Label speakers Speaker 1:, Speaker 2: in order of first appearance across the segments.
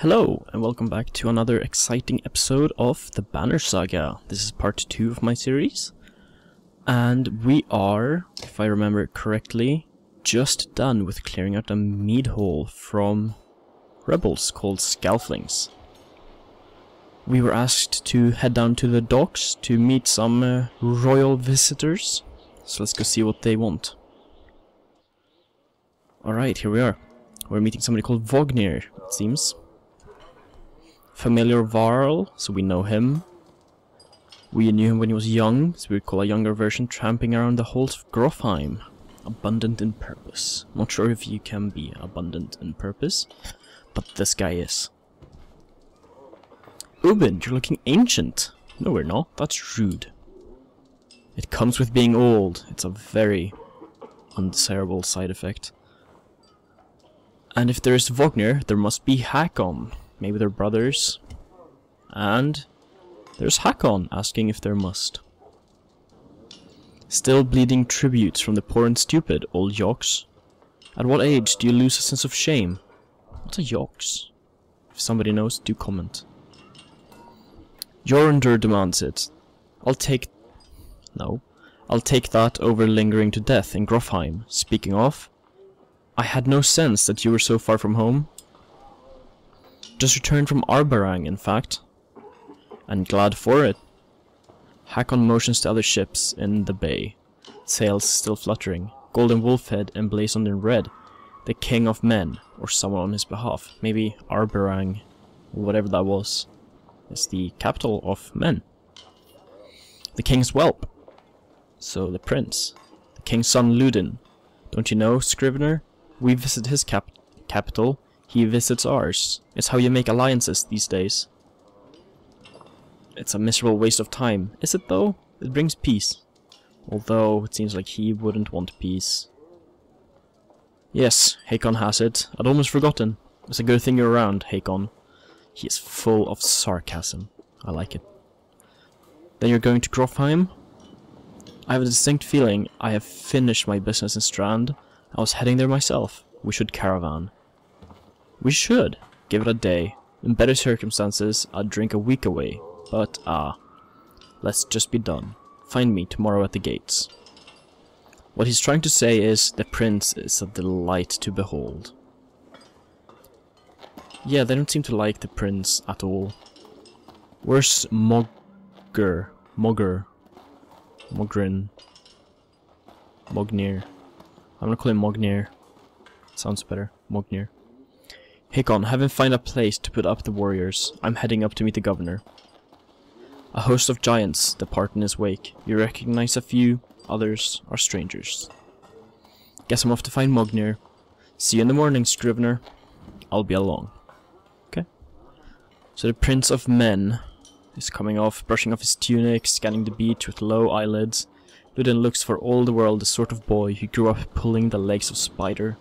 Speaker 1: Hello, and welcome back to another exciting episode of the Banner Saga. This is part 2 of my series. And we are, if I remember correctly, just done with clearing out a mead hall from rebels called Scalflings. We were asked to head down to the docks to meet some uh, royal visitors. So let's go see what they want. Alright, here we are. We're meeting somebody called Vognir, it seems familiar Varl, so we know him. We knew him when he was young, so we call a younger version tramping around the halls of Grofheim. Abundant in purpose. Not sure if you can be abundant in purpose, but this guy is. Ubin, you're looking ancient. No, we're not. That's rude. It comes with being old. It's a very undesirable side effect. And if there's Vognir, there must be Hakon. Maybe they're brothers. And there's Hakon asking if there must. Still bleeding tributes from the poor and stupid, old Yox. At what age do you lose a sense of shame? What's a Yox? If somebody knows, do comment. Jorundur demands it. I'll take... No. I'll take that over lingering to death in Grofheim. Speaking of, I had no sense that you were so far from home. Just returned from Arberrang, in fact. And glad for it. Hakon motions to other ships in the bay. Sails still fluttering. Golden wolf head emblazoned in red. The king of men, or someone on his behalf. Maybe Arberrang, whatever that was, is the capital of men. The king's whelp. So the prince. The king's son Ludin. Don't you know, Scrivener? We visit his cap capital he visits ours. It's how you make alliances these days. It's a miserable waste of time. Is it though? It brings peace. Although, it seems like he wouldn't want peace. Yes, Hakon has it. I'd almost forgotten. It's a good thing you're around, Hakon. He is full of sarcasm. I like it. Then you're going to Grofheim? I have a distinct feeling I have finished my business in Strand. I was heading there myself. We should caravan. We should. Give it a day. In better circumstances, I'd drink a week away. But, ah. Let's just be done. Find me tomorrow at the gates. What he's trying to say is, the prince is a delight to behold. Yeah, they don't seem to like the prince at all. Where's Mogger? Mogger. Mogrin. Mognir. I'm gonna call him Mognir. Sounds better. Mognir. Hakon, have him find a place to put up the warriors. I'm heading up to meet the governor. A host of giants depart in his wake. You recognize a few, others are strangers. Guess I'm off to find Mognir. See you in the morning, Scrivener. I'll be along. Okay. So the Prince of Men is coming off, brushing off his tunic, scanning the beach with low eyelids. Ludin looks for all the world the sort of boy who grew up pulling the legs of Spider.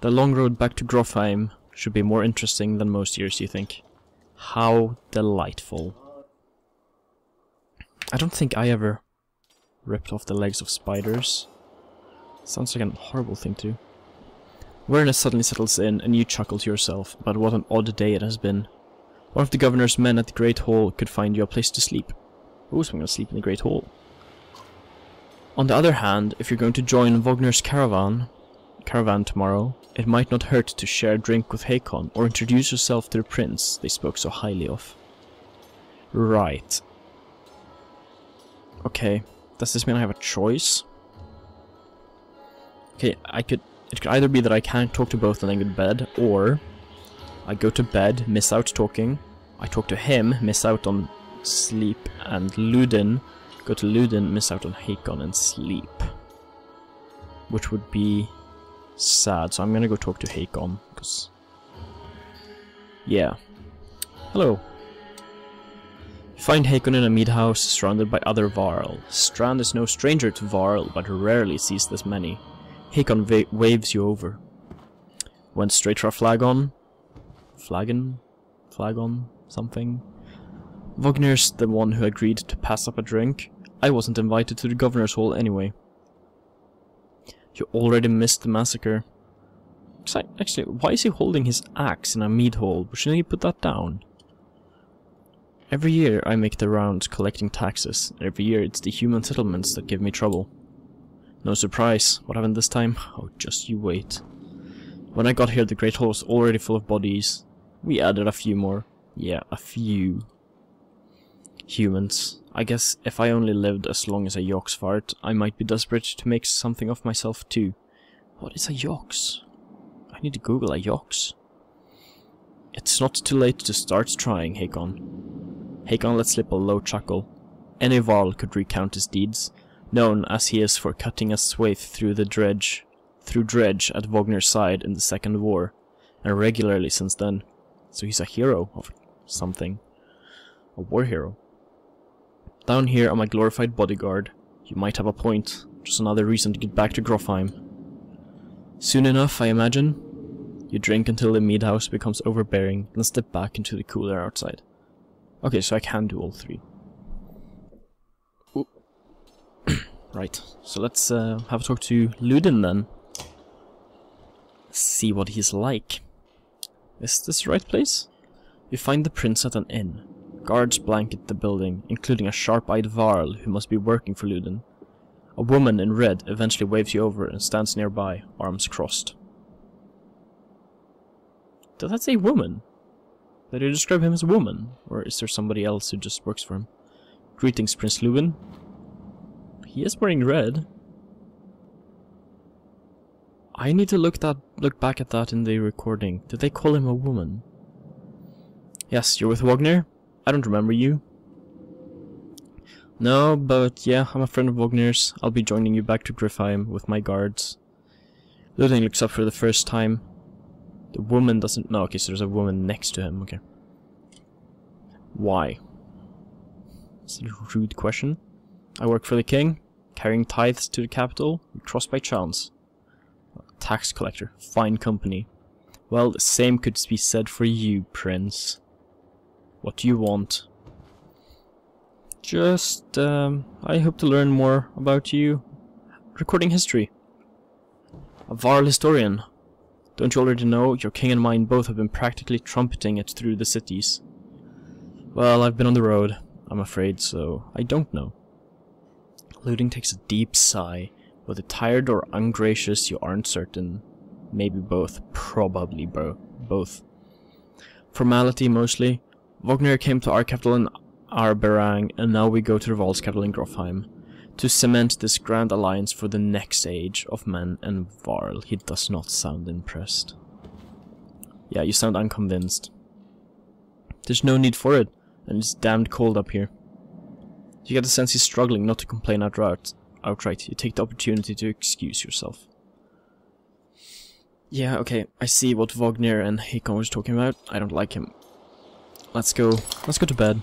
Speaker 1: The long road back to Grofheim should be more interesting than most years, you think? How delightful. I don't think I ever ripped off the legs of spiders. Sounds like a horrible thing to do. Weariness suddenly settles in, and you chuckle to yourself about what an odd day it has been. One of the governor's men at the Great Hall could find you a place to sleep. Who's gonna sleep in the Great Hall. On the other hand, if you're going to join Vognir's caravan, caravan tomorrow, it might not hurt to share a drink with Hakon or introduce yourself to the prince they spoke so highly of. Right. Okay, does this mean I have a choice? Okay, I could... It could either be that I can't talk to both and then go to bed, or I go to bed, miss out talking, I talk to him, miss out on sleep, and Ludin, go to Ludin, miss out on Hakon and sleep. Which would be sad, so I'm gonna go talk to Hakon, because... Yeah. Hello. You find Hakon in a mead house, surrounded by other Varl. Strand is no stranger to Varl, but rarely sees this many. Hakon wa waves you over. Went straight for a flagon? Flagon? Flagon? Something? Vognir's the one who agreed to pass up a drink. I wasn't invited to the governor's hall anyway. You already missed the massacre. Actually, why is he holding his axe in a meat hole? Shouldn't he put that down? Every year I make the rounds collecting taxes. Every year it's the human settlements that give me trouble. No surprise. What happened this time? Oh, just you wait. When I got here, the Great Hall was already full of bodies. We added a few more. Yeah, a few. Humans. I guess if I only lived as long as a Yoxfart, I might be desperate to make something of myself too. What is a Yox? I need to Google a Yox. It's not too late to start trying, Hakon. Hakon let slip a low chuckle. Any Varl could recount his deeds, known as he is for cutting a swathe through the dredge, through dredge at Vognir's side in the Second War, and regularly since then. So he's a hero of something. A war hero. Down here I'm a glorified bodyguard. You might have a point. Just another reason to get back to Grofheim. Soon enough, I imagine. You drink until the mead house becomes overbearing, then step back into the cool air outside. Okay, so I can do all three. right, so let's uh, have a talk to Ludin then. See what he's like. Is this the right place? You find the prince at an inn. Guards blanket the building, including a sharp-eyed Varl who must be working for Ludin. A woman in red eventually waves you over and stands nearby, arms crossed. Does that say woman? Did you describe him as a woman? Or is there somebody else who just works for him? Greetings, Prince Ludin. He is wearing red. I need to look that look back at that in the recording. Did they call him a woman? Yes, you're with Vognir? I don't remember you. No, but yeah, I'm a friend of Vognir's. I'll be joining you back to Grofheim with my guards. Ludin looks up for the first time. The woman doesn't... No, okay, so there's a woman next to him, okay. Why? It's a rude question. I work for the king, carrying tithes to the capital, we crossed by chance. Tax collector, fine company. Well, the same could be said for you, prince. What do you want? Just, um, I hope to learn more about you. Recording history. A Varl historian. Don't you already know? Your king and mine both have been practically trumpeting it through the cities. Well, I've been on the road, I'm afraid, so I don't know. Ludin takes a deep sigh. Whether tired or ungracious, you aren't certain. Maybe both. Probably bro both. Formality, mostly. Vognir came to our capital in Arberrang, and now we go to the Varl's capital in Grofheim. To cement this grand alliance for the next age of men and Varl. He does not sound impressed. Yeah, you sound unconvinced. There's no need for it, and it's damned cold up here. You get the sense he's struggling not to complain outright. outright. You take the opportunity to excuse yourself. Yeah, okay, I see what Vognir and Hakon was talking about. I don't like him. Let's go. Let's go to bed.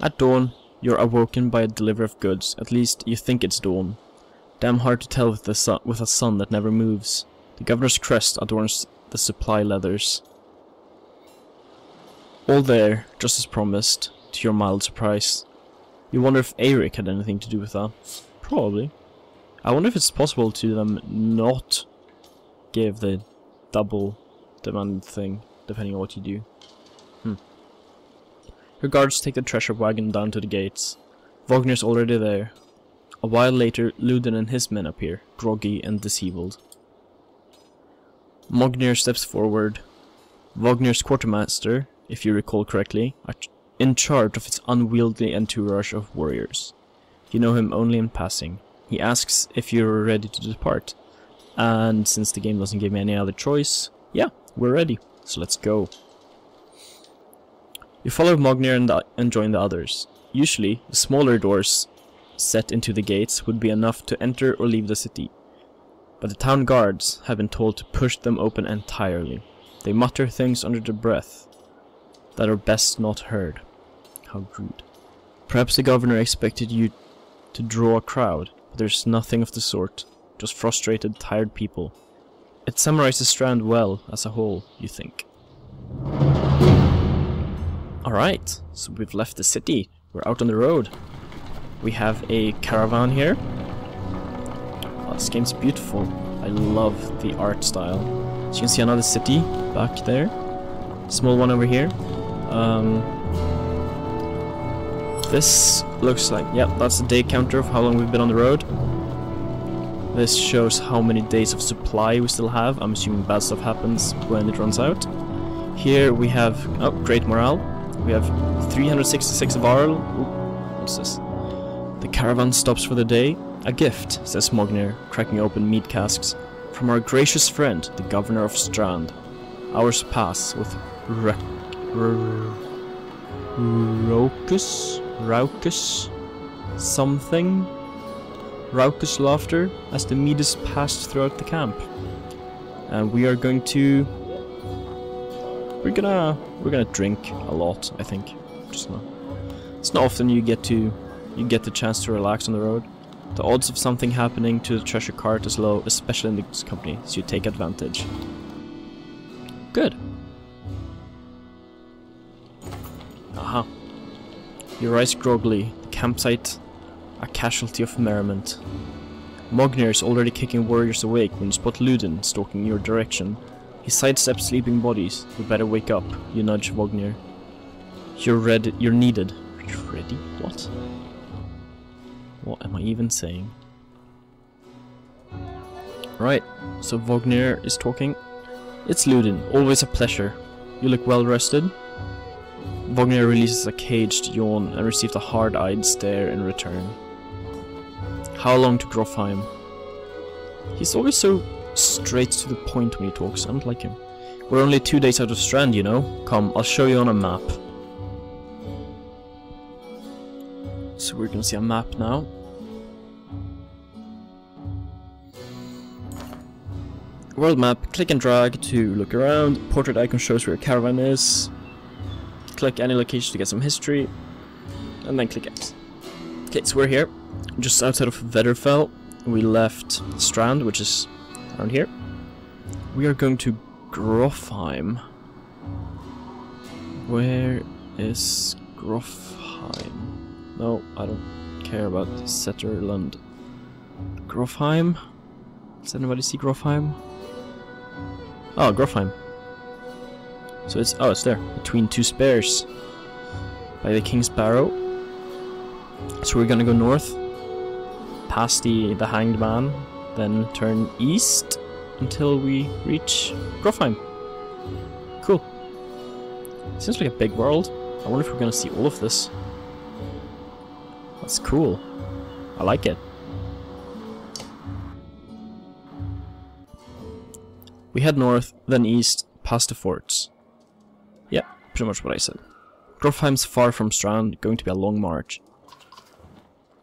Speaker 1: At dawn, you're awoken by a delivery of goods. At least, you think it's dawn. Damn hard to tell with, the sun, with a sun that never moves. The governor's crest adorns the supply leathers. All there, just as promised, to your mild surprise. You wonder if Eirik had anything to do with that. Probably. I wonder if it's possible to them not give the double demanded thing, depending on what you do. Her guards take the treasure wagon down to the gates. Vognir's already there. A while later, Ludin and his men appear, groggy and disheveled. Mognir steps forward. Vognir's quartermaster, if you recall correctly, are in charge of its unwieldy entourage of warriors. You know him only in passing. He asks if you're ready to depart. And since the game doesn't give me any other choice, yeah, we're ready. So let's go. You follow Mognir and, and join the others. Usually, the smaller doors set into the gates would be enough to enter or leave the city. But the town guards have been told to push them open entirely. They mutter things under their breath that are best not heard. How rude. Perhaps the governor expected you to draw a crowd, but there's nothing of the sort. Just frustrated, tired people. It summarizes Strand well as a whole, you think. Alright, so we've left the city. We're out on the road. We have a caravan here. Oh, this game's beautiful. I love the art style. So you can see another city back there. Small one over here. Um, this looks like, yeah, that's the day counter of how long we've been on the road. This shows how many days of supply we still have. I'm assuming bad stuff happens when it runs out. Here we have, oh, great morale. We have 366 varl. What's this? The caravan stops for the day. A gift, says Mognir, cracking open meat casks. From our gracious friend, the governor of Strand. Hours pass with Rek... Raucus? Raucus? Something? Raucous laughter as the meat is passed throughout the camp. And we are going to... We're gonna... We're gonna drink a lot, I think. Just not... It's not often you get to... You get the chance to relax on the road. The odds of something happening to the treasure cart is low, especially in this company, so you take advantage. Good. Aha. You rise groggily, the campsite a casualty of merriment. Mognir is already kicking warriors awake when you spot Ludin stalking your direction. He sidesteps sleeping bodies. You better wake up, you nudge Vognir. You're ready. You're needed. You're ready? What? What am I even saying? Right, so Vognir is talking. It's Ludin, always a pleasure. You look well rested. Vognir releases a caged yawn and receives a hard-eyed stare in return. How long to Grofheim? He's always so straight to the point when he talks. I don't like him. We're only two days out of Strand, you know. Come, I'll show you on a map. So we're gonna see a map now. World map, click and drag to look around. Portrait icon shows where caravan is. Click any location to get some history. And then click X. Okay, so we're here just outside of Vedderfell. We left Strand, which is around here. We are going to Grofheim. Where is Grofheim? No, I don't care about Setterland. Grofheim? Does anybody see Grofheim? Oh, Grofheim. So it's, oh, it's there, between two spears. By the King's Barrow. So we're gonna go north past the, the Hanged Man, then turn east until we reach Grofheim. Cool. Seems like a big world. I wonder if we're gonna see all of this. That's cool. I like it. We head north, then east, past the forts. Yeah, pretty much what I said. Grofheim's far from Strand, going to be a long march.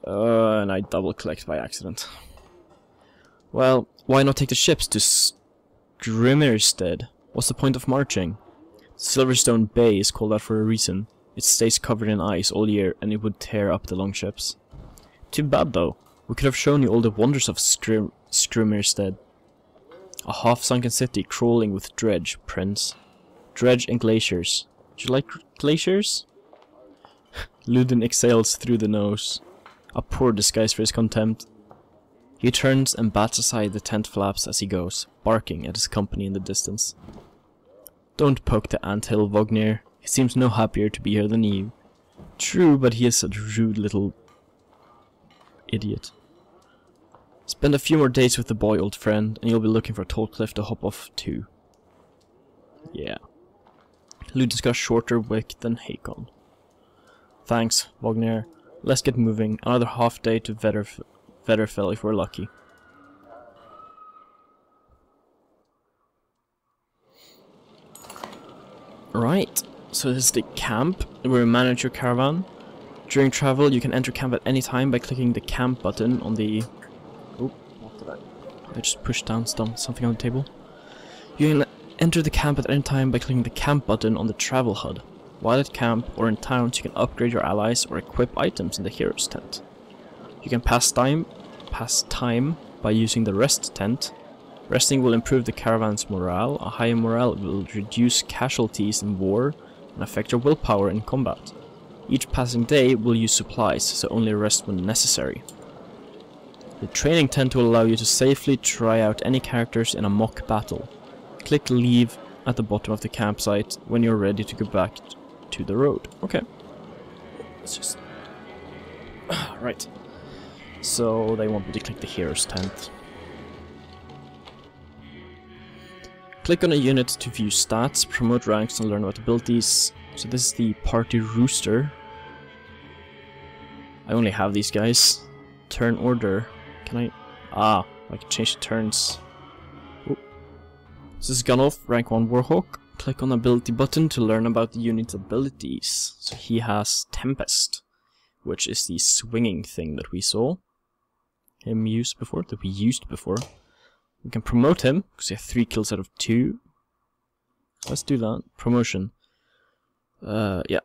Speaker 1: Uh, and I double-clicked by accident. Well, why not take the ships to Skrimmerstead? What's the point of marching? Silverstone Bay is called that for a reason. It stays covered in ice all year and it would tear up the longships. Too bad though. We could have shown you all the wonders of Skrim Skrimmerstead. A half-sunken city crawling with dredge, Prince. Dredge and glaciers. Do you like glaciers? Ludin exhales through the nose. A poor disguise for his contempt. He turns and bats aside the tent flaps as he goes, barking at his company in the distance. Don't poke the anthill, Vognir. He seems no happier to be here than you. True, but he is such a rude little... idiot. Spend a few more days with the boy, old friend, and you'll be looking for a tall cliff to hop off too. Yeah. Ludin's got shorter wick than Hakon. Thanks, Vognir. Let's get moving. Another half day to Vedderf Vedderfell if we're lucky. Right, so this is the camp where you manage your caravan. During travel, you can enter camp at any time by clicking the camp button on the... Oh, what did I... I just pushed down something on the table. You can enter the camp at any time by clicking the camp button on the travel HUD. While at camp or in towns, you can upgrade your allies or equip items in the hero's tent. You can pass time, pass time by using the rest tent. Resting will improve the caravan's morale. A higher morale will reduce casualties in war and affect your willpower in combat. Each passing day will use supplies, so only rest when necessary. The training tent will allow you to safely try out any characters in a mock battle. Click leave at the bottom of the campsite when you're ready to go back to the road. Okay. Let's just... right. So they want me to click the hero's tent. Click on a unit to view stats, promote ranks and learn about abilities. So this is the party rooster. I only have these guys. Turn order. Can I... Ah, I can change the turns. Ooh. This is Gunnulf, rank 1 Warhawk. Click on the ability button to learn about the unit's abilities. So he has Tempest, which is the swinging thing that we saw him use before, that we used before. We can promote him, because he has 3 kills out of 2. Let's do that. Promotion. Uh, yeah.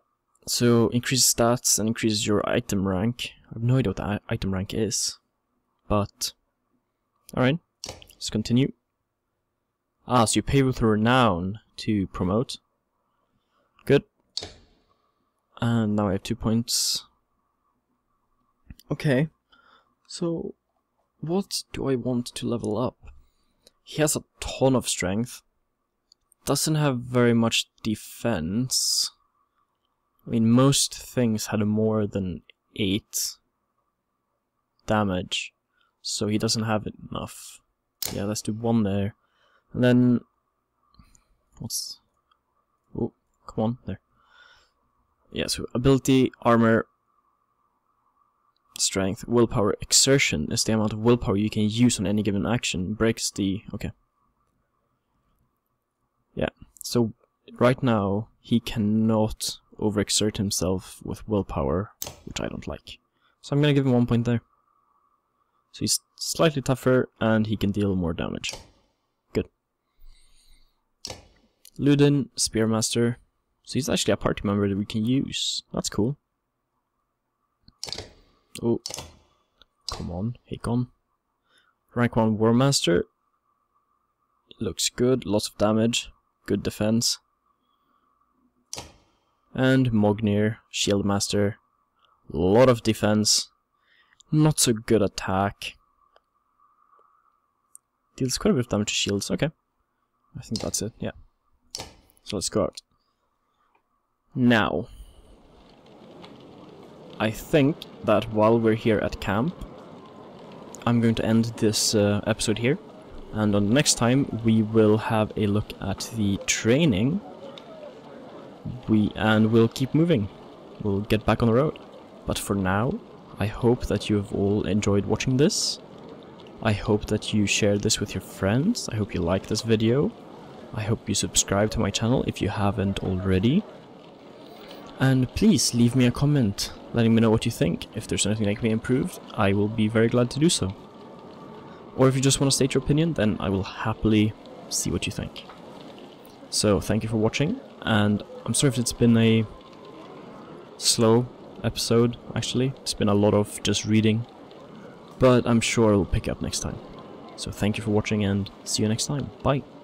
Speaker 1: So, increase stats and increases your item rank. I have no idea what the item rank is. But, alright. Let's continue. Ah, so you pay with renown to promote. Good. And now I have two points. Okay. So, what do I want to level up? He has a ton of strength. Doesn't have very much defense. I mean, most things had more than 8 damage. So he doesn't have enough. Yeah, let's do one there. And then... What's... Oh, come on, there. Yeah, so ability, armor, strength, willpower, exertion is the amount of willpower you can use on any given action. Breaks the... okay. Yeah, so right now he cannot overexert himself with willpower, which I don't like. So I'm gonna give him one point there. So he's slightly tougher and he can deal more damage. Good. Ludin, Spearmaster. So he's actually a party member that we can use. That's cool. Oh. Come on, Hakon. Rank 1 War Master. Looks good, lots of damage, good defense. And Mognir, Shield Master. Lot of defense. Not so good attack. Deals quite a bit of damage to shields, okay. I think that's it, yeah. So let's go out. Now, I think that while we're here at camp, I'm going to end this uh, episode here. And on the next time, we will have a look at the training. We And we'll keep moving. We'll get back on the road. But for now, I hope that you have all enjoyed watching this. I hope that you share this with your friends. I hope you like this video. I hope you subscribe to my channel if you haven't already. And please leave me a comment letting me know what you think. If there's anything that can be improved, I will be very glad to do so. Or if you just want to state your opinion, then I will happily see what you think. So, thank you for watching, and I'm sorry if it's been a slow episode, actually. It's been a lot of just reading, but I'm sure it'll pick up next time. So thank you for watching, and see you next time. Bye!